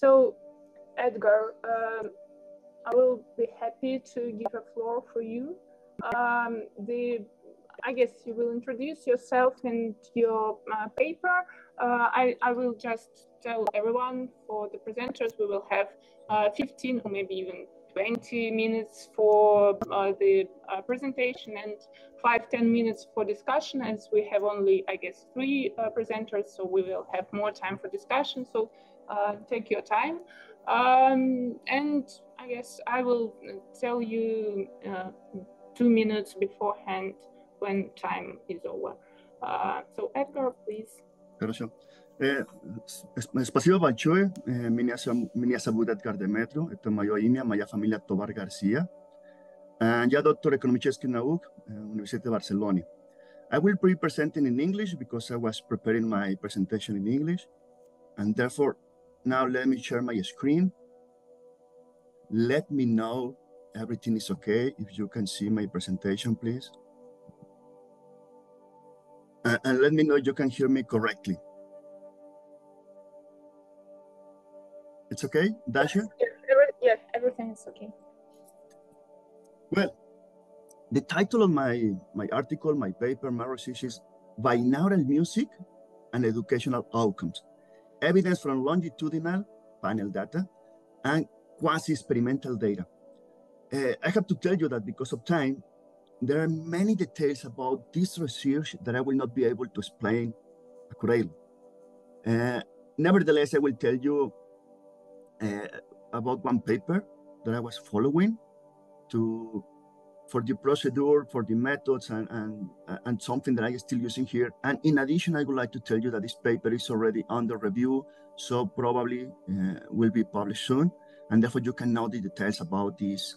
So, Edgar, um, I will be happy to give a floor for you. Um, the I guess you will introduce yourself and your uh, paper. Uh, I, I will just tell everyone for the presenters, we will have uh, 15 or maybe even 20 minutes for uh, the uh, presentation and five, 10 minutes for discussion as we have only, I guess, three uh, presenters, so we will have more time for discussion. So uh, take your time. Um, and I guess I will tell you uh, two minutes beforehand when time is over. Uh, so Edgar, please. Хорошо. Ε, спасибо большое. Э, меня, меня зовут Эдгар Деметрио. Это мое имя, моя фамилия Товар Гарсия. Uh, я доктор экономических наук Университета Барселоны. I will be presenting in English because I was preparing my presentation in English, and therefore now let me share my screen. Let me know everything is okay. If you can see my presentation, please. Uh, and let me know you can hear me correctly. It's okay, Dasha? Yes, every, yeah, everything is okay. Well, the title of my, my article, my paper, my research is Binaural Music and Educational Outcomes, Evidence from Longitudinal Panel Data and Quasi-Experimental Data. Uh, I have to tell you that because of time, there are many details about this research that I will not be able to explain accurately. Uh, nevertheless, I will tell you uh, about one paper that I was following to for the procedure, for the methods, and, and, and something that I'm still using here. And in addition, I would like to tell you that this paper is already under review, so probably uh, will be published soon. And therefore, you can know the details about this,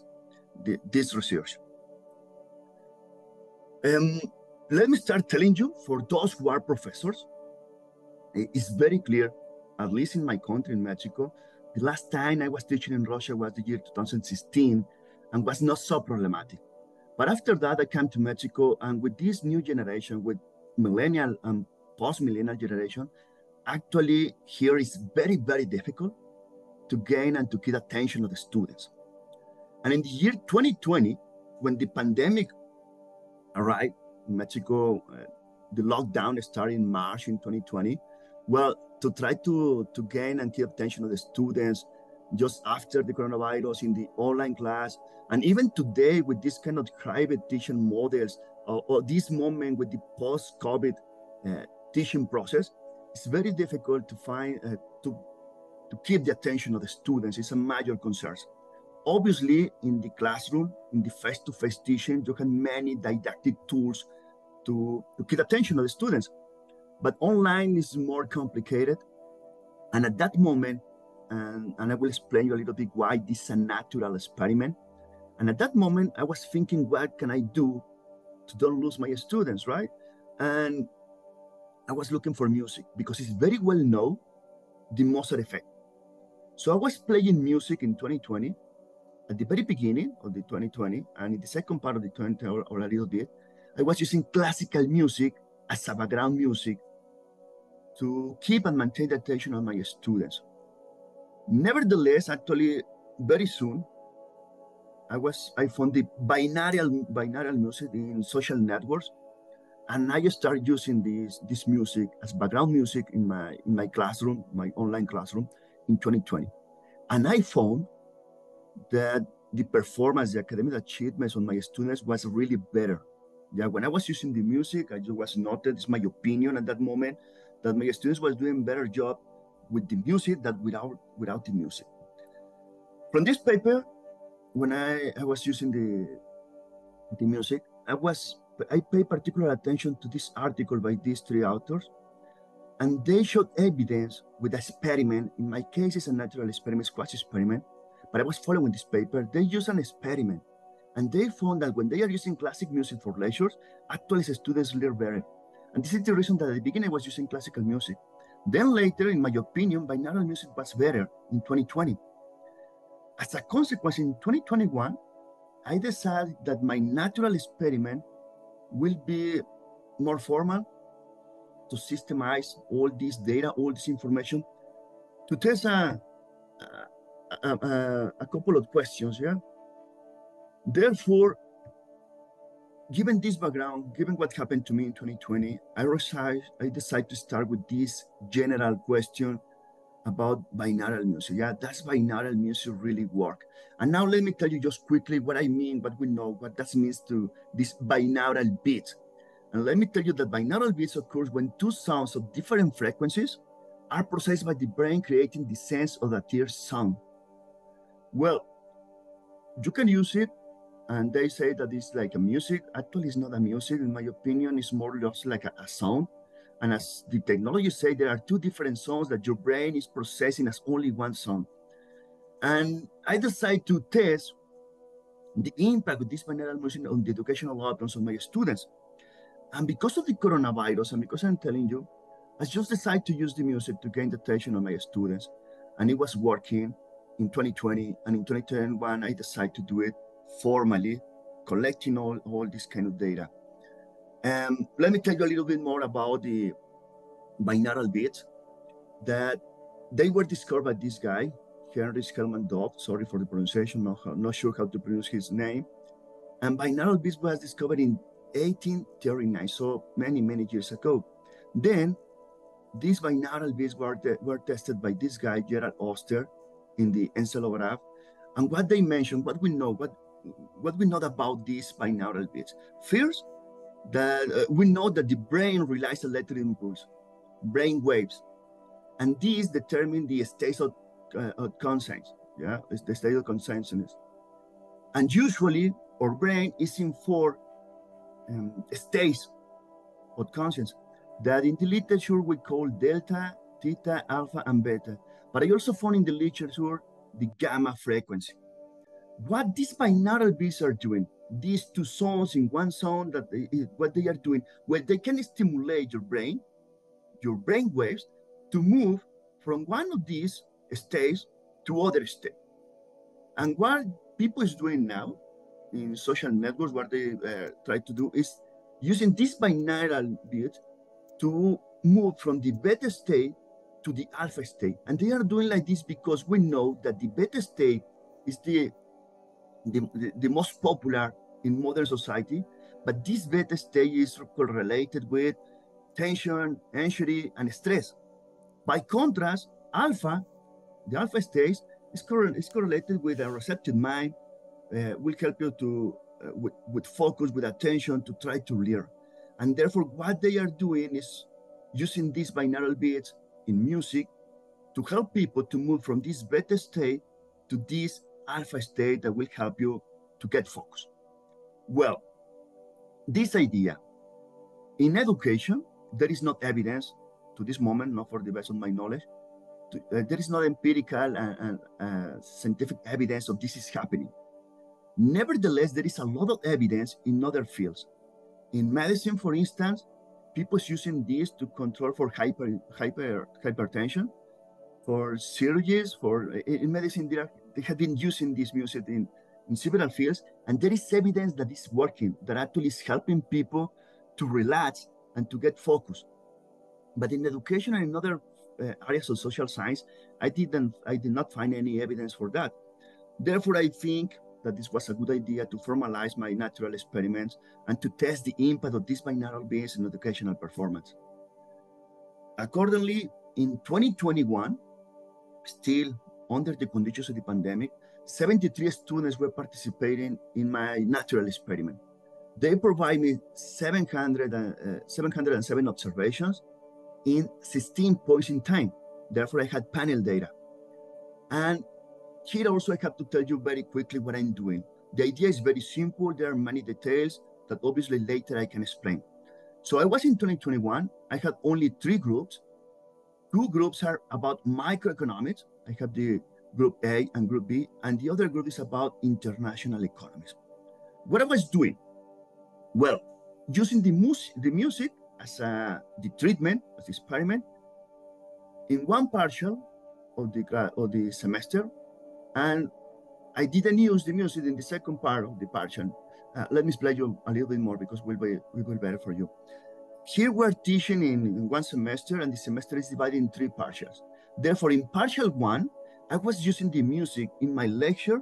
the, this research. Um, let me start telling you, for those who are professors, it's very clear, at least in my country, in Mexico, the last time I was teaching in Russia was the year 2016 and was not so problematic. But after that, I came to Mexico, and with this new generation, with millennial and post-millennial generation, actually here is very, very difficult to gain and to get attention of the students. And in the year 2020, when the pandemic arrived in Mexico, uh, the lockdown started in March in 2020. Well, to try to, to gain and keep attention of the students just after the coronavirus in the online class, and even today with this kind of hybrid teaching models, uh, or this moment with the post-COVID uh, teaching process, it's very difficult to find, uh, to, to keep the attention of the students. It's a major concern. Obviously, in the classroom, in the face-to-face teaching, you have many didactic tools to, to keep attention of the students. But online is more complicated. And at that moment, and, and I will explain you a little bit why this is a natural experiment. And at that moment, I was thinking, what can I do to don't lose my students, right? And I was looking for music because it's very well known the Mozart effect. So I was playing music in 2020 at the very beginning of the 2020 and in the second part of the 20 or, or a little bit, I was using classical music as a background music to keep and maintain the attention of my students. Nevertheless, actually, very soon, I was I found the binaural binaural music in social networks, and I started using this this music as background music in my in my classroom, my online classroom, in 2020, and I found that the performance, the academic achievements on my students was really better. Yeah, when I was using the music, I just was noted, it's my opinion at that moment, that my students was doing better job with the music than without without the music. From this paper, when I, I was using the the music, I was I paid particular attention to this article by these three authors, and they showed evidence with experiment. In my case, it's a natural experiment, quasi experiment, but I was following this paper. They used an experiment and they found that when they are using classic music for lectures, actually students learn better. And this is the reason that at the beginning I was using classical music. Then later, in my opinion, binaural music was better in 2020. As a consequence, in 2021, I decided that my natural experiment will be more formal to systemize all this data, all this information, to test a, a, a, a couple of questions, yeah? Therefore, given this background, given what happened to me in 2020, I decided, I decided to start with this general question about binaural music. Yeah, does binaural music really work? And now let me tell you just quickly what I mean, what we know, what that means to this binaural beat. And let me tell you that binaural beats occurs when two sounds of different frequencies are processed by the brain, creating the sense of a third sound. Well, you can use it, and they say that it's like a music. Actually, it's not a music. In my opinion, it's more just like a, a sound. And as the technology say, there are two different sounds that your brain is processing as only one sound. And I decided to test the impact of this binaural music on the educational outcomes of my students. And because of the coronavirus, and because I'm telling you, I just decided to use the music to gain the attention of my students. And it was working in 2020. And in 2021, I decided to do it formally, collecting all, all this kind of data. Um, let me tell you a little bit more about the binaural beats that they were discovered by this guy, Henry Hellman Dove. Sorry for the pronunciation, not, not sure how to pronounce his name. And binaural beats was discovered in 1839, so many, many years ago. Then these binaural beats were, were tested by this guy, Gerald Oster, in the encephalograph. And what they mentioned, what we know, what, what we know about these binaural beats. First, that uh, we know that the brain relies electric impulse, brain waves, and these determine the state of, uh, of conscience. Yeah, it's the state of consciousness. And usually, our brain is in four um, states of conscience that in the literature we call delta, theta, alpha, and beta. But I also found in the literature the gamma frequency. What these binaural beats are doing, these two sounds in one sound, that they, what they are doing, well, they can stimulate your brain, your brain waves, to move from one of these states to other state. And what people is doing now in social networks, what they uh, try to do is using this binaural beat to move from the beta state to the alpha state. And they are doing like this because we know that the beta state is the, the, the, most popular in modern society, but this beta state is correlated with tension, anxiety, and stress. By contrast, alpha, the alpha state, is, is correlated with a receptive mind, uh, will help you to uh, with, with focus, with attention, to try to learn. And therefore, what they are doing is using these binaural beats in music to help people to move from this beta state to this alpha state that will help you to get focus. Well, this idea in education, there is not evidence to this moment, not for the best of my knowledge, to, uh, there is not empirical and, uh, scientific evidence of this is happening. Nevertheless, there is a lot of evidence in other fields. In medicine, for instance, people using this to control for hyper, hyper hypertension, for surgeries, for in medicine, they, are, they have been using this music in, in several fields, and there is evidence that it's working, that actually is helping people to relax and to get focused. But in education and in other uh, areas of social science, I didn't, I did not find any evidence for that. Therefore, I think that this was a good idea to formalize my natural experiments and to test the impact of these binaural beats in educational performance. Accordingly, in 2021, still under the conditions of the pandemic, 73 students were participating in my natural experiment. They provide me 700, uh, 707 observations in 16 points in time. Therefore, I had panel data. And here also I have to tell you very quickly what I'm doing. The idea is very simple. There are many details that obviously later I can explain. So I was in 2021. I had only three groups. Two groups are about microeconomics. I have the group A and group B, and the other group is about international economies. What I was doing? Well, using the, mus- the music as a, the treatment, as the experiment, in one partial of the, uh, of the semester, and I didn't use the music in the second part of the partial. Uh, let me explain you a little bit more because it will be, we'll be better for you. Here we're teaching in, in one semester, and the semester is divided in three partials. Therefore, in partial one, I was using the music in my lecture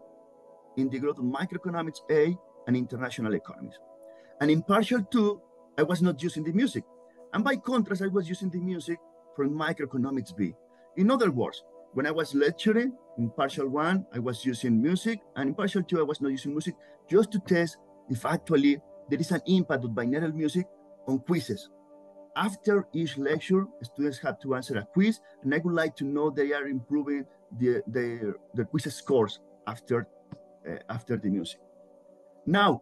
in the group of microeconomics A and international economics. And in partial two, I was not using the music. And by contrast, I was using the music from microeconomics B. In other words, when I was lecturing in partial one, I was using music, and in partial two, I was not using music just to test if actually there is an impact of binaural music on quizzes. After each lecture, students have to answer a quiz, and I would like to know they are improving the, their, their quiz scores after, uh, after the music. Now,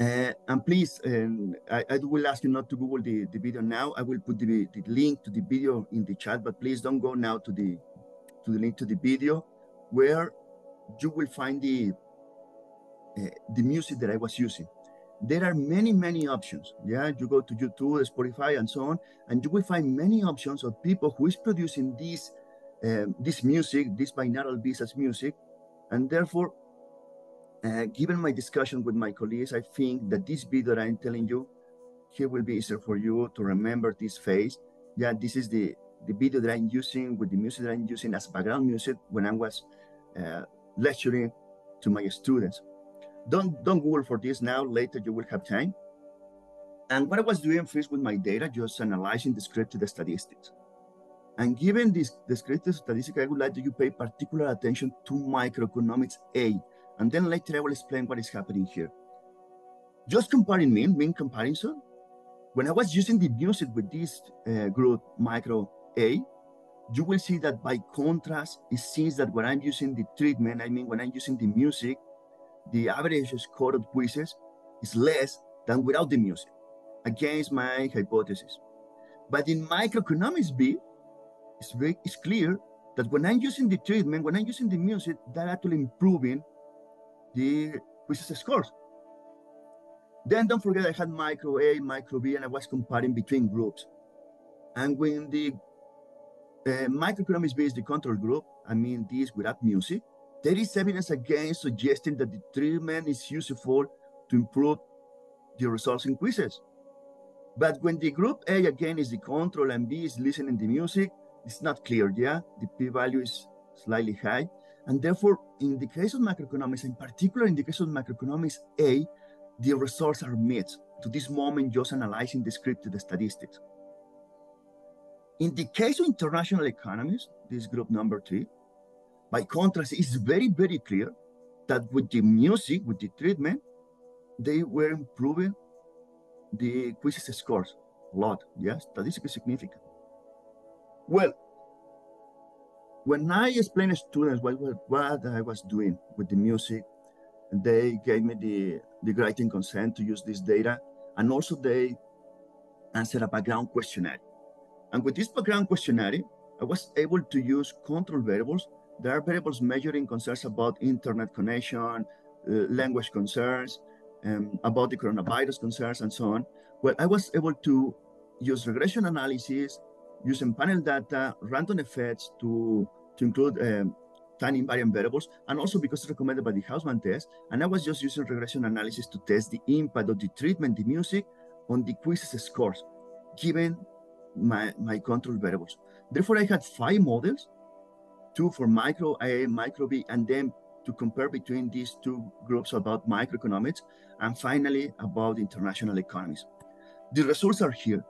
uh, and please, um, I, I, will ask you not to Google the, the video now. I will put the, the link to the video in the chat, but please don't go now to the to the link to the video where you will find the uh, the music that I was using. There are many, many options. Yeah, you go to YouTube, Spotify, and so on, and you will find many options of people who is producing this um, this music, this binaural beats as music, and therefore uh, given my discussion with my colleagues, I think that this video that I'm telling you, here will be easier for you to remember this phase. Yeah, this is the, the video that I'm using with the music that I'm using as background music when I was uh, lecturing to my students. Don't, don't Google for this now, later you will have time. And what I was doing first with my data, just analyzing descriptive statistics. And given this descriptive statistics, I would like you pay particular attention to microeconomics A, and then later I will explain what is happening here. Just comparing mean, mean comparison, when I was using the music with this uh, group, micro A, you will see that by contrast, it seems that when I'm using the treatment, I mean, when I'm using the music, the average score of quizzes is less than without the music, against my hypothesis. But in microeconomics B, it's, very, it's clear that when I'm using the treatment, when I'm using the music, they're actually improving the quizzes scores. Then don't forget I had micro A, micro B, and I was comparing between groups. And when the uh, microeconomics B is the control group, I mean this without music, there is evidence again suggesting that the treatment is useful to improve the results in quizzes. But when the group A again is the control and B is listening the music, it's not clear, yeah? The p-value is slightly high. And therefore, in the case of macroeconomics, in particular in the case of macroeconomics A, the results are mixed. To this moment, just analyzing descriptive statistics. In the case of international economies, this group number three, by contrast, it's very, very clear that with the music, with the treatment, they were improving the quizzes scores a lot. Yes, statistically significant. Well, when I explained to students what, what I was doing with the music, they gave me the, the writing consent to use this data. And also they answered a background questionnaire. And with this background questionnaire, I was able to use control variables. There are variables measuring concerns about internet connection, uh, language concerns, um, about the coronavirus concerns, and so on. Well, I was able to use regression analysis, using panel data, random effects to to include um, time invariant variables, and also because it's recommended by the Hausman test. And I was just using regression analysis to test the impact of the treatment, the music, on the quizzes scores, given my, my control variables. Therefore, I had five models, two for micro A, micro B, and then to compare between these two groups about microeconomics, and finally about international economies. The results are here.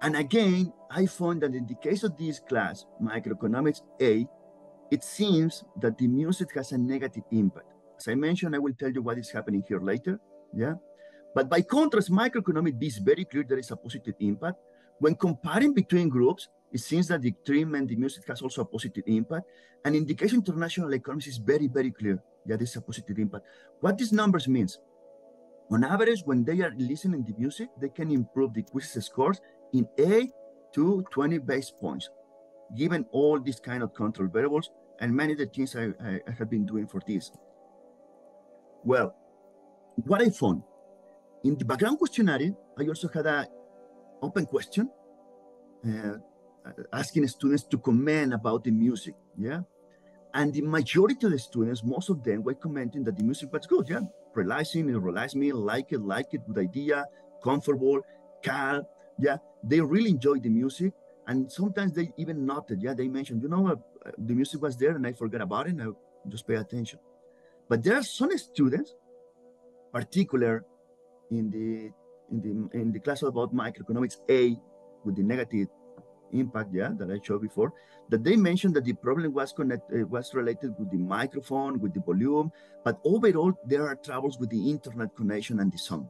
And again, I found that in the case of this class, microeconomics A, it seems that the music has a negative impact. As I mentioned, I will tell you what is happening here later. Yeah. But by contrast, microeconomic B is very clear there is a positive impact. When comparing between groups, it seems that the treatment, the music has also a positive impact. And in the case of international economies, is very, very clear. that there's a positive impact. What these numbers means, on average, when they are listening to music, they can improve the quiz scores in A to 20 base points, given all these kind of control variables and many of the things I, I, I have been doing for this. Well, what I found in the background questionnaire, I also had a open question uh, asking students to comment about the music. Yeah. And the majority of the students, most of them were commenting that the music was good. Yeah. Realizing, it realized me, like it, like it, good idea, comfortable, calm, yeah, they really enjoyed the music. And sometimes they even noted, yeah, they mentioned, you know what, the music was there and I forgot about it and I just pay attention. But there are some students, particular in the in the in the class about microeconomics A with the negative impact, yeah, that I showed before, that they mentioned that the problem was connected uh, was related with the microphone, with the volume, but overall there are troubles with the internet connection and the sound.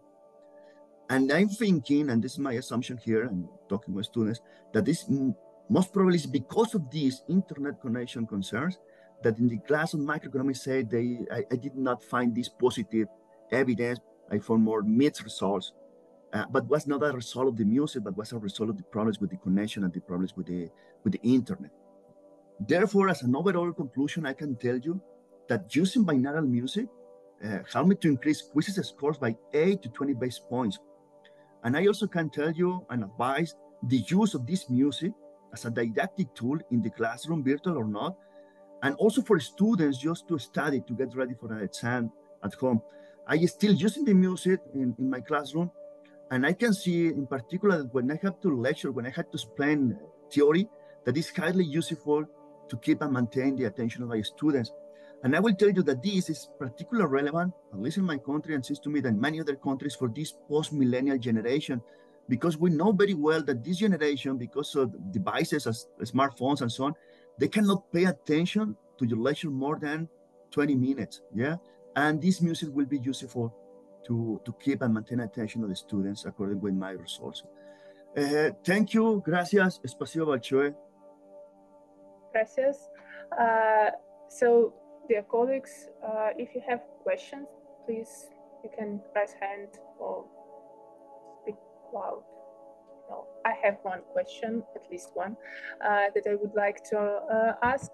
And I'm thinking, and this is my assumption here, and talking with students, that this most probably is because of these internet connection concerns that in the class of microeconomics A they I, I did not find this positive evidence. I found more mixed results uh, but was not a result of the music, but was a result of the problems with the connection and the problems with the with the internet. Therefore, as an overall conclusion, I can tell you that using binaural music uh, helped me to increase quizzes scores by 8 to 20 base points. And I also can tell you and advise the use of this music as a didactic tool in the classroom, virtual or not, and also for students just to study, to get ready for an exam at home. I still using the music in, in my classroom and I can see in particular that when I have to lecture, when I have to explain theory, that is highly useful to keep and maintain the attention of my students. And I will tell you that this is particularly relevant, at least in my country, and seems to me that many other countries for this post-millennial generation, because we know very well that this generation, because of devices as smartphones and so on, they cannot pay attention to your lecture more than 20 minutes. Yeah. And this music will be useful to, to keep and maintain attention of the students according with my resources. Uh, thank you. Gracias. Espacio Balchoe. Gracias. Uh, so, dear colleagues, uh, if you have questions, please, you can raise hand or speak loud. No, I have one question, at least one, uh, that I would like to uh, ask.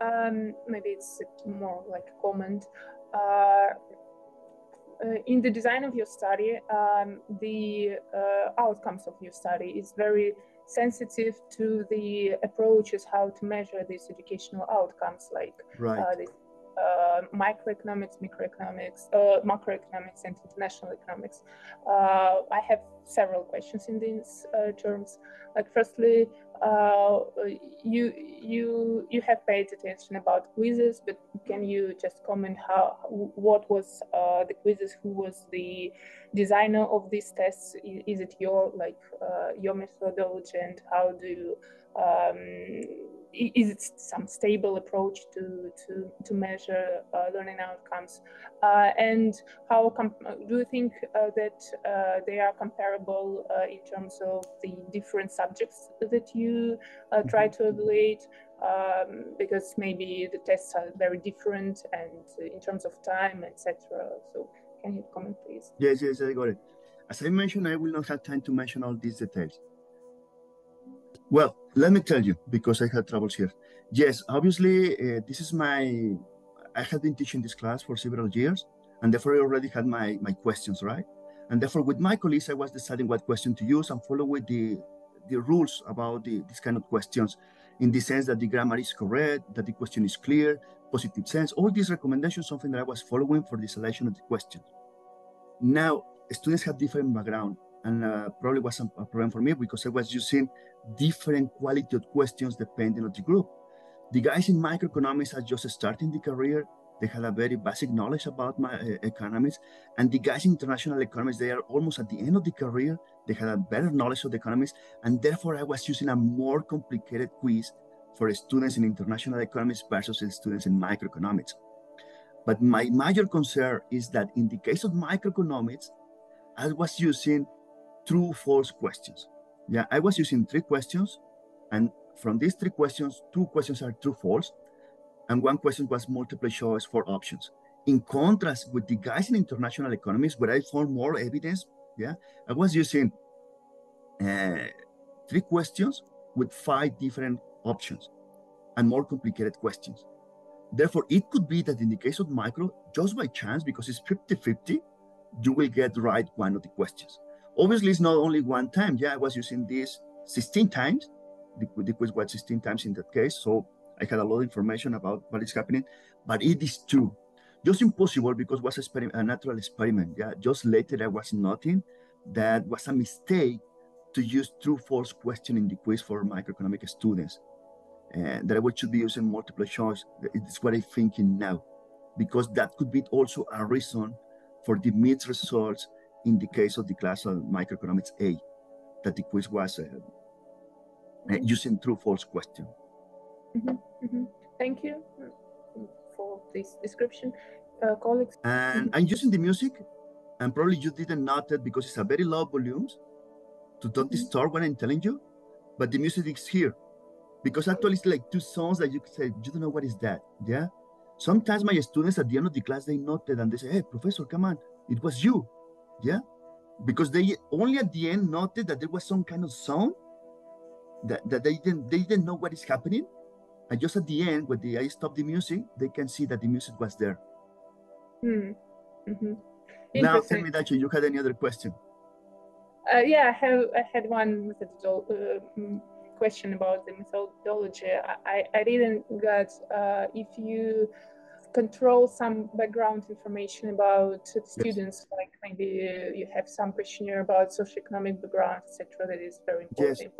Um, maybe it's more like a comment. Uh, uh, in the design of your study, um, the uh, outcomes of your study is very sensitive to the approaches how to measure these educational outcomes, like right. uh, the, uh, microeconomics, microeconomics, uh, macroeconomics, and international economics. Uh, I have several questions in these terms. Like, firstly, uh, you you you have paid attention about quizzes, but can you just comment how what was uh, the quizzes? Who was the designer of these tests? Is it your like uh, your methodology, and how do you um, is it some stable approach to to to measure uh, learning outcomes? Uh, and how do you think uh, that uh, they are comparable uh, in terms of the different subjects that you uh, try mm-hmm. to evaluate? Um, because maybe the tests are very different and in terms of time etc so can you comment please? Yes yes i got it. As i mentioned i will not have time to mention all these details. Well, let me tell you, because I had troubles here. Yes, obviously, uh, this is my, I have been teaching this class for several years, and therefore I already had my, my questions, right? And therefore, with my colleagues, I was deciding what question to use and follow with the, the rules about the, this kind of questions, in the sense that the grammar is correct, that the question is clear, positive sense, all these recommendations, something that I was following for the selection of the question. Now, students have different background, and uh, probably was a problem for me because I was using different quality of questions depending on the group. The guys in microeconomics are just starting the career. They had a very basic knowledge about my uh, economics. And the guys in international economics, they are almost at the end of the career. They had a better knowledge of the economics. And therefore, I was using a more complicated quiz for students in international economics versus students in microeconomics. But my major concern is that in the case of microeconomics, I was using true false questions. Yeah, I was using three questions, and from these three questions, two questions are true false, and one question was multiple choice for options. In contrast with the guys in international economics, where I found more evidence, yeah, I was using uh, three questions with five different options and more complicated questions. Therefore, it could be that in the case of micro, just by chance, because it's 50 50, you will get right one of the questions. Obviously, it's not only one time. Yeah, I was using this 16 times. The, the quiz was 16 times in that case. So I had a lot of information about what is happening, but it is true. Just impossible because was a, natural experiment. Yeah, just later I was noting that was a mistake to use true false question in the quiz for microeconomic students. And that I would should be using multiple choice. It's what I'm thinking now, because that could be also a reason for the mixed results in the case of the class of microeconomics A, that the quiz was uh, uh, using true false question. Mm -hmm, mm -hmm. Thank you for this description, uh, colleagues. And I'm using the music, and probably you didn't note it because it's a very low volumes to don't mm-hmm. disturb when I'm telling you, but the music is here. Because actually it's like two songs that you could say, you don't know what is that, yeah? Sometimes my students at the end of the class, they noted and they say, hey, professor, come on, it was you, yeah? Because they only at the end noted that there was some kind of sound that, that they didn't they didn't know what is happening. And just at the end, when the I stop the music, they can see that the music was there. Hmm. Mm-hmm. Now tell me that you had any other question. Uh, yeah, I have I had one uh, mm, question about the methodology. I, I didn't get uh, if you control some background information about students, yes. like maybe you have some questionnaire about socioeconomic background, etc. That is very important. Yes.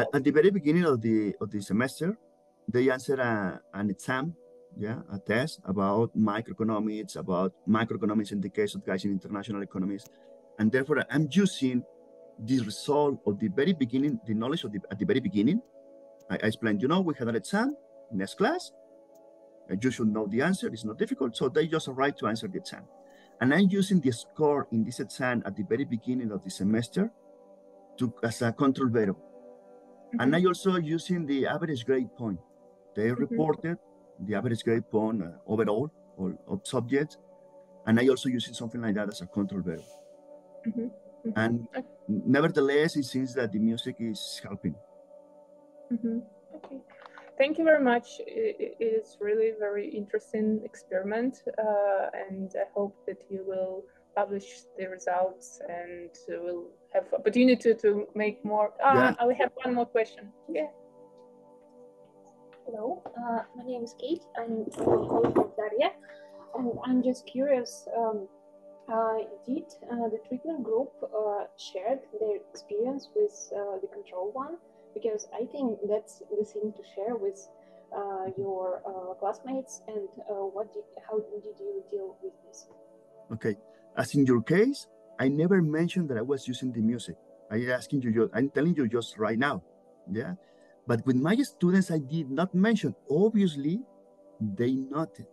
At, at, the very beginning of the of the semester, they answer a, an exam yeah, a test about microeconomics, about microeconomics in the case of guys in international economies. And therefore, I'm using the result of the very beginning, the knowledge of the, at the very beginning. I, I explained, you know, we had an exam, next class. You should know the answer, it's not difficult. So they just arrive to answer the exam. And I'm using the score in this exam at the very beginning of the semester to as a control variable. Mm-hmm. And I also using the average grade point. They mm-hmm. reported the average grade point uh, overall or, of subjects. And I also using something like that as a control variable. Mm-hmm. Mm-hmm. And okay. nevertheless, it seems that the music is helping. Mm-hmm. Okay. Thank you very much. It is really very interesting experiment, uh, and I hope that you will publish the results and we'll have opportunity to make more. Uh, yeah. we have one more question. Yeah. Hello, uh, my name is Kate. I'm calling from Daria, and I'm just curious. Um, uh, did uh, the treatment group uh, shared their experience with uh, the control one? Because I think that's the thing to share with uh, your classmates. And what did, how did you deal with this? Okay, as in your case, I never mentioned that I was using the music. I'm asking you, I'm telling you just right now. Yeah. But with my students, I did not mention. Obviously, they noted.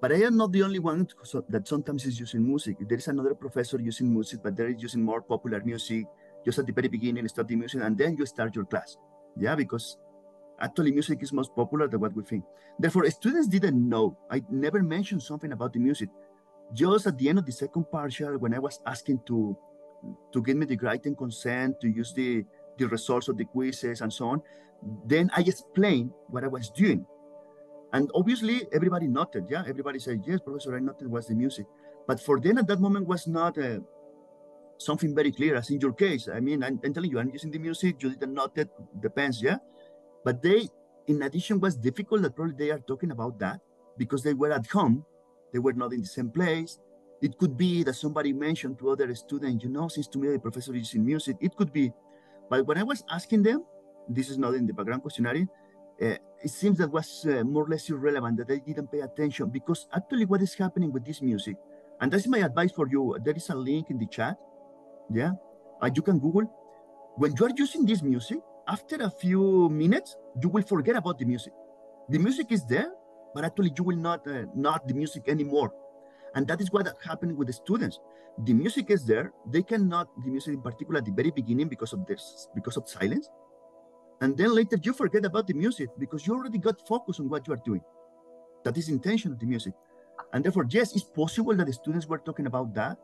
But I am not the only one that sometimes is using music. There is another professor using music, but they're using more popular music just at the very beginning, study music, and then you start your class. Yeah, because actually music is most popular than what we think. Therefore, students didn't know. I never mentioned something about the music. Just at the end of the second partial, when I was asking to to give me the writing consent to use the the results of the quizzes and so on. Then I explained what I was doing. And obviously everybody noted, yeah, everybody said, yes, professor, I noted was the music. But for them at that moment was not uh, something very clear as in your case. I mean, I'm, I'm, telling you, I'm using the music, you didn't note it, depends, yeah? But they, in addition, was difficult that probably they are talking about that because they were at home, they were not in the same place. It could be that somebody mentioned to other students, you know, since to me the professor is in music. It could be but when I was asking them, this is not in the background questionnaire, uh, it seems that was uh, more or less irrelevant that they didn't pay attention because actually what is happening with this music, and that's my advice for you. There is a link in the chat. Yeah, uh, you can Google. When you are using this music, after a few minutes, you will forget about the music. The music is there, but actually you will not uh, not the music anymore. And that is what happened with the students. The music is there. They cannot, the music in particular at the very beginning because of this, because of silence. And then later you forget about the music because you already got focused on what you are doing. That is intention of the music. And therefore, yes, it's possible that the students were talking about that.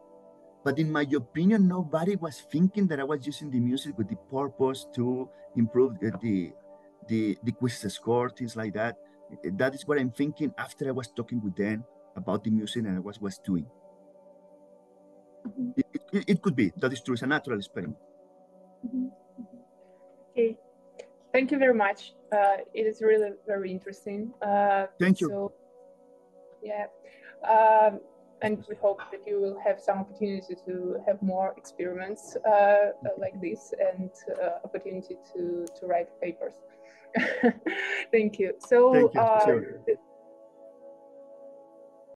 But in my opinion, nobody was thinking that I was using the music with the purpose to improve the, the, the, the quiz score, things like that. That is what I'm thinking after I was talking with them about the music and what was doing. Mm-hmm. It, it, it, could be that is true. It's a natural experiment. Mm-hmm. Okay, thank you very much. Uh, it is really very interesting. Uh, thank you. So, yeah, um, and we hope that you will have some opportunity to have more experiments uh, like this and uh, opportunity to, to write papers. Thank you. So Thank you.